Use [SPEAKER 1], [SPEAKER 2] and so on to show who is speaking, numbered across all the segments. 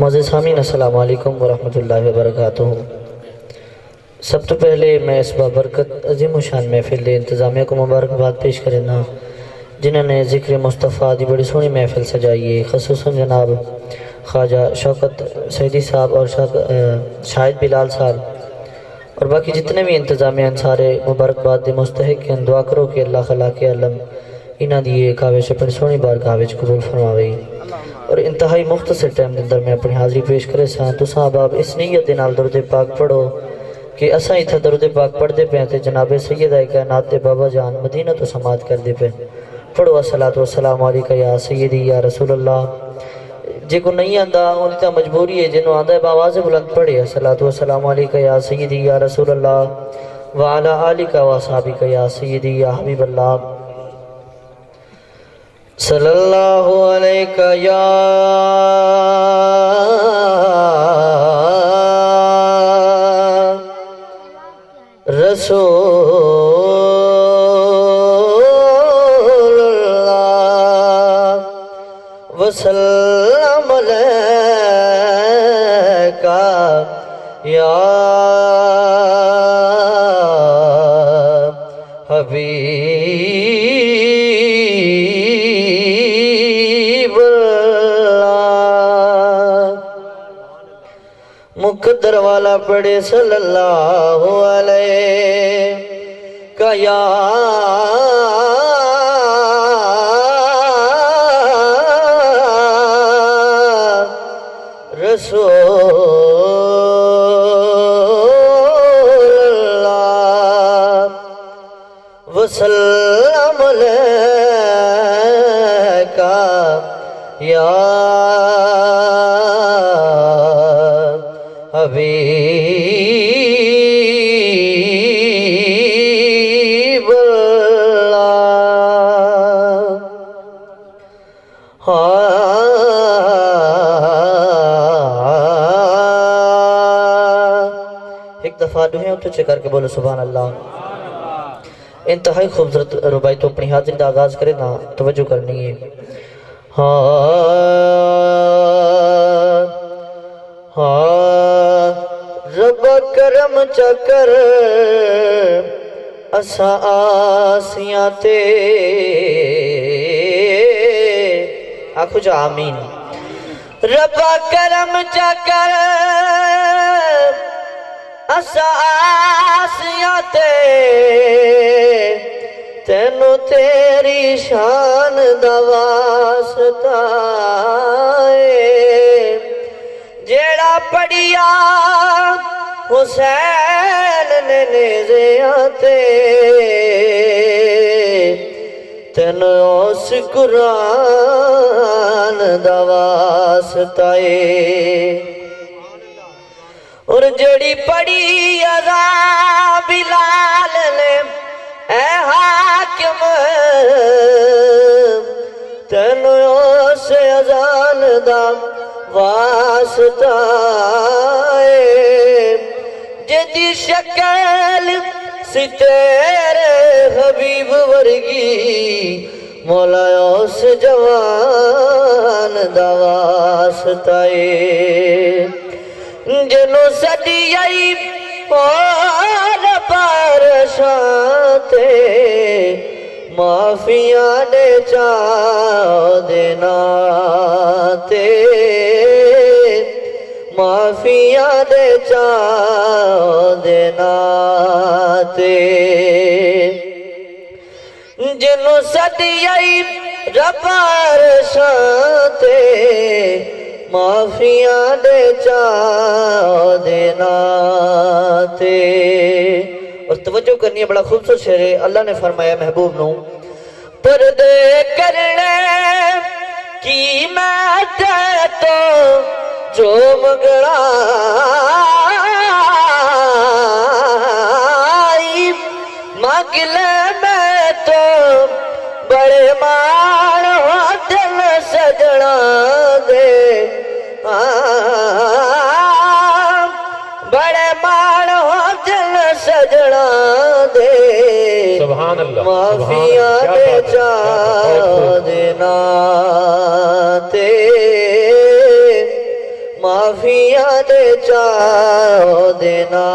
[SPEAKER 1] मज़े सामीन असलकम सब तो पहले मैं इस बाबरकत, अजीम शान महफिल इंतज़ामिया को मुबारकबाद पेश करें जिन्होंने ज़िक्र मुस्तफ़ा की बड़ी सोहनी महफिल सजाई है खसूस जनाब ख्वाजा शौकत सैदी साहब और शाहिद बिलाल साहब। और बाकी जितने भी इंतज़ामिया सारे मुबारकबाद मुस्तक दुआ करो कि अल्लाह खला के अलम इन्हों की काविश अपनी सोहनी बारगाह कबूल फरमावे। और इंतहाई मुख्तसर टाइम के अंदर मैं अपनी हाज़री पेश करे सा। तुसा इस नीयत के दुरुद पाक पढ़ो कि असा इतना दुरुद पाक पढ़ते पे तो जनाबे सैयद आए कैनात बाबा जान मदीना तो समात करते पे। पढ़ो असलात वसलाम या सैयदी या रसूल अल्लाह जे को नहीं आता उनकी तो मजबूरी है। जिन्होंने आता है से बुलंद पढ़े असलात वसलाम या सैयदी या रसूल अल्लाह वाला आली का वासाबी का या सैयदी या हबीब अल्लाह सल्लल्लाहु अलैका या रसूलुल्लाह बड़ेस कया हाँ दफ़ा दुहे उठे करके बोलो सुबह अल्लाह इंतहाई खूबसूरत रुबाई तो अपनी हाजिरी का आगाज़ करे ना, तवज्जो करनी है। हाँ हाँ रब करम चकर असा आसियाँ ते। आखो जो, आमीन। रब करम चकर असा आसियाँ ते तेनू तेरी शान दवासता जेड़ा पढ़िया हुसैन ने नेजिया ते तेन उस कुरान दवासता और अजा बिलाल ने ए हाकिम तेन उस अजान दा वास्ता जदी शक्ल सी तेरे हबीब वर्गी मौला जवान दा वास्ता जनो सदी आई और परशाते माफिया ने चाह देना ते माफिया ने चाह देना ते जिनो सदी आई रबर शाते माफिया दे चाह देना और तवज्जो करनी है, बड़ा खूबसूरत शेर है, अल्लाह ने फरमाया महबूब नु। पर्दे करने की मैं तो जो मगड़ा मगले मैं तो बड़े मान मानो दिल सजड़ा दे। माफिया दे जा देना ते। माफिया दे जा देना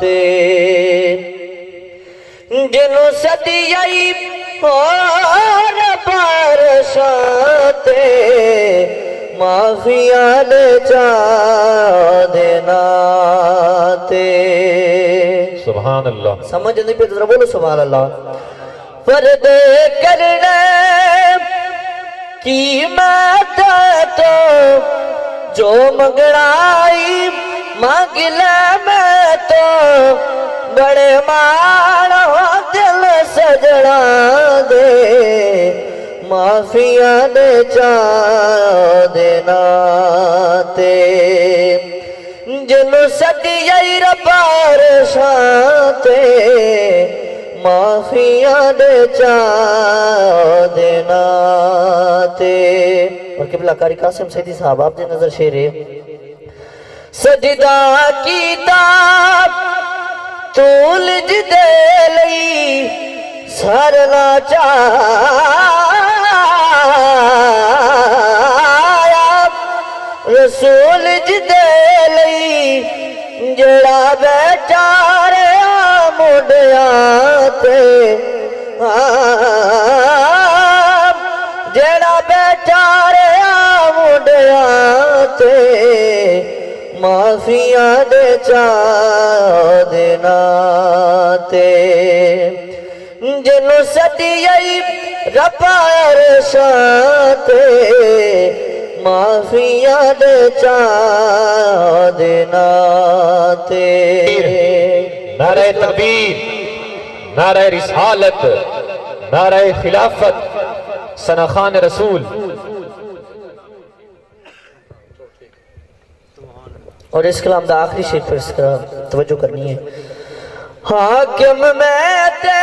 [SPEAKER 1] ते। जिनों सदियाई और बरसाते माफिया ने चाँद
[SPEAKER 2] सुबहान अल्लाह
[SPEAKER 1] समझ नहीं पे जरा बोलो सुबहान अल्लाह फर्द करने की मत तो जो मंगड़ाई मांग मैं तो बड़े मानो दिल सजड़ा दे। माफिया दे चा देना ते जिनु रबार शाते माफिया दे चा देना ते और किबला कारी कासिम सैदी साहब, आप दे नज़र शेरे। सजदा की कीता तूल दे लई सरना चाया दे लई, जड़ा बेचारे मुंडिया जड़ा बेचारे मुंडिया माफिया दे चा देना ते। जिनू सदी रबा माफियत चाद नाते
[SPEAKER 2] नारे तबीर नारे रिसालत नारे खिलाफत सना खान रसूल।
[SPEAKER 1] और इस कलाम का आखिरी शेर पर इसका तवज्जो करनी है। हाकिम मैं ते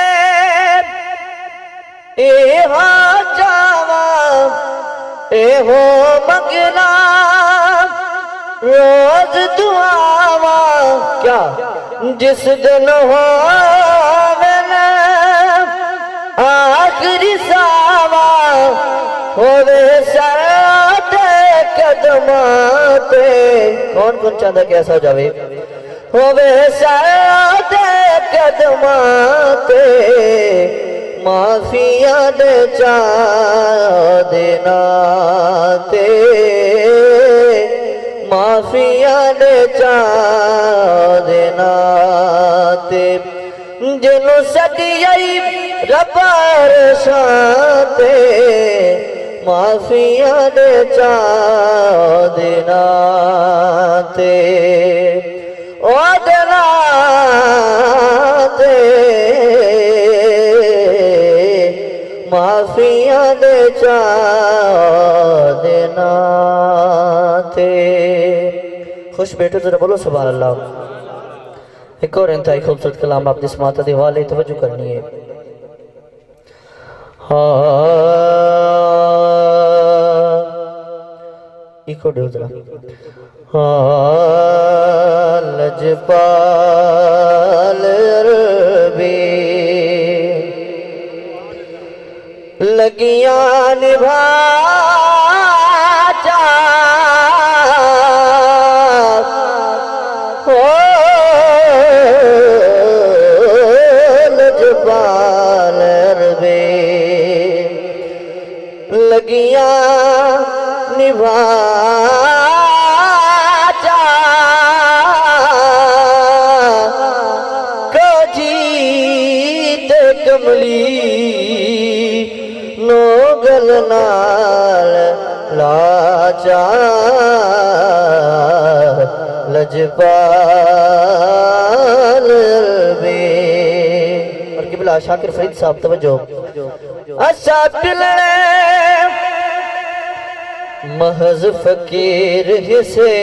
[SPEAKER 1] ए हा जावा ए हो मंगना रोज दुआवा क्या जिस दिन हो आखिरी सावा, होवे साते कदमां ते। कौन कौन चाहता कि ऐसा हो जावे? होवे साते कदमां ते माफिया दे देना ते माफिया दे देना ते जिनु सदियई रबार शाते माफिया दे चा देना ते खुश बैठो जरा, बोलो सुभान अल्लाह एक और इंतहाई खूबसूरत कलाम आपने समात दिवाले तवज्जो करनी है। हाँ। इको दो जरा। हाँ लजपाल लगियाँ निभा जा। हो लजपाल रबे। लगियाँ निभा कमली नोगल नाल लाचा लजपाल बे और किबला शाकिर फरीद साहब, तवज्जो। अच्छा पिलने महज फकीर हिसे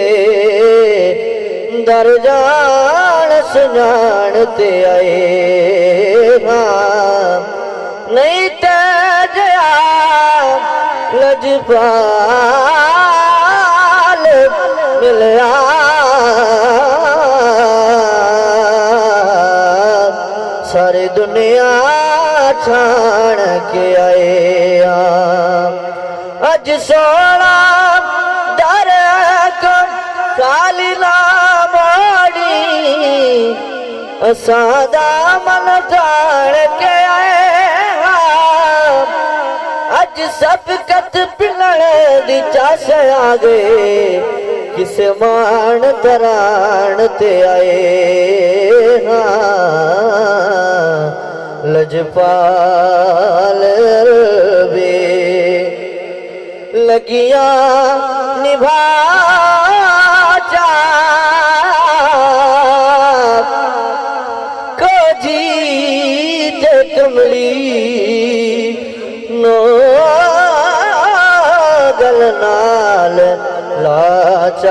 [SPEAKER 1] दर जान सुजानते आए। सारी दुनियाण कज सोड़ा डाली लोड़ी सौदा मन करण सब कथ पश आगे किस माण तराण ते आए। लज़पे लगिया निभा नाल लाचार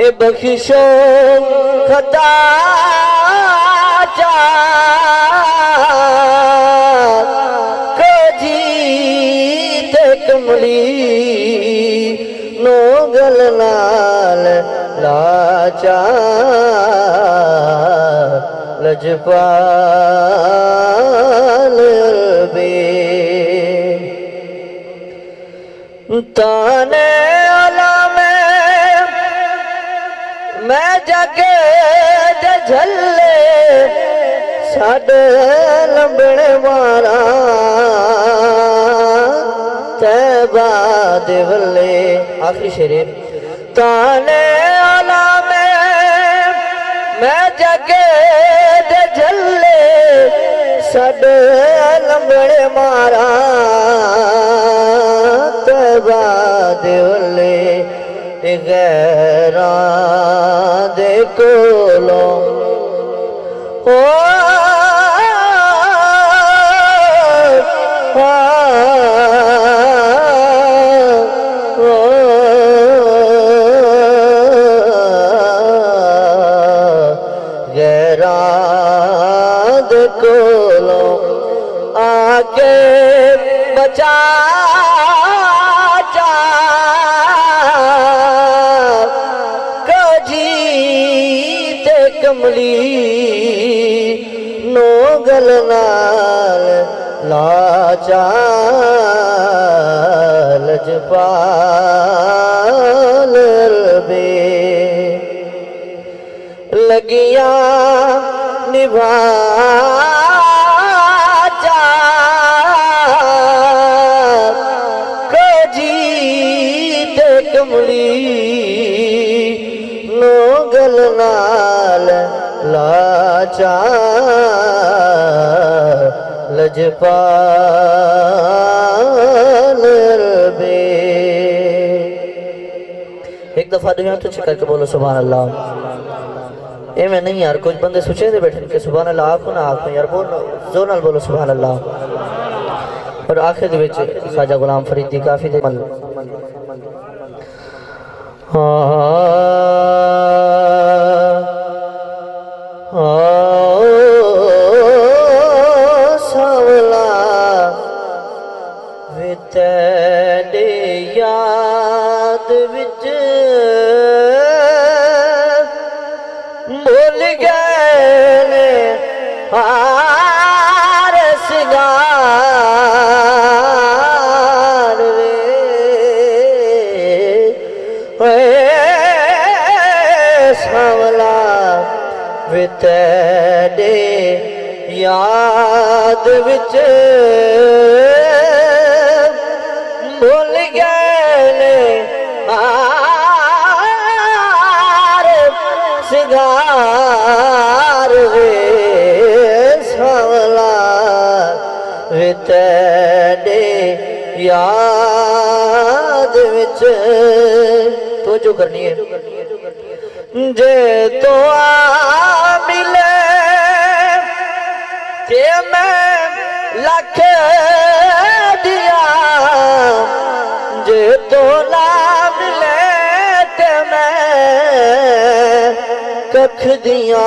[SPEAKER 1] ए बख्शो खता जा को जीत कमली नो गल लाल लाचा लजपाल बे ताने मैं जगे झल्ले, साडे लंबण मारा तैबा दे वल्ले, आखिरी शेरे ताने आला में, मैं जगे झल्ले, साडे लंबण मारा तैबा दे वल्ले गैरा Oh, oh, oh. लाचा लजपाल बे लगिया निभा लजपाल बे एक दफ़ा दुनिया तो करके बोलो सुबह अल्लाह एवं नहीं यार कुछ बंदे सोचे थे बैठे कि सुबह अल्लाह आखो ना आखो यार बोलो ज़ोर नाल बोलो सुबह अल्लाह और आखिर खाजा गुलाम फरीद काफ़ी दे मल सावला याद विच भूल गए ने पारस गार वे सवला वित याद विच घर वे सवला वे याद विच तो जो करनी है। जे तो आ मिले के मैं लख दिया, जे तो कख दिया।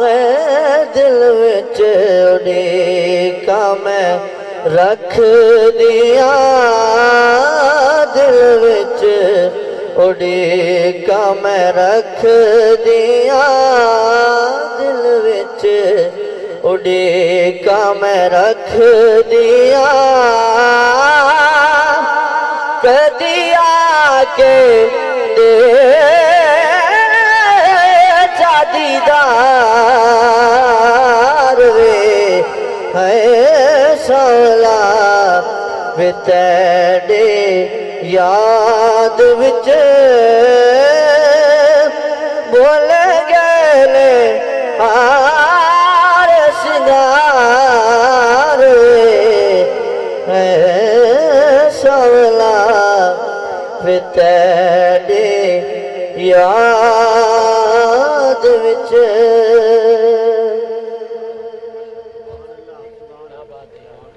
[SPEAKER 1] मैं दिल विच उड़ीका मैं रख दिया। दिल विच उड़ीका मैं रख दिया। दिल विच उड़ीका मैं रख दिया। कदिया के दे सच्चा दीदार वे है सला वित याद विच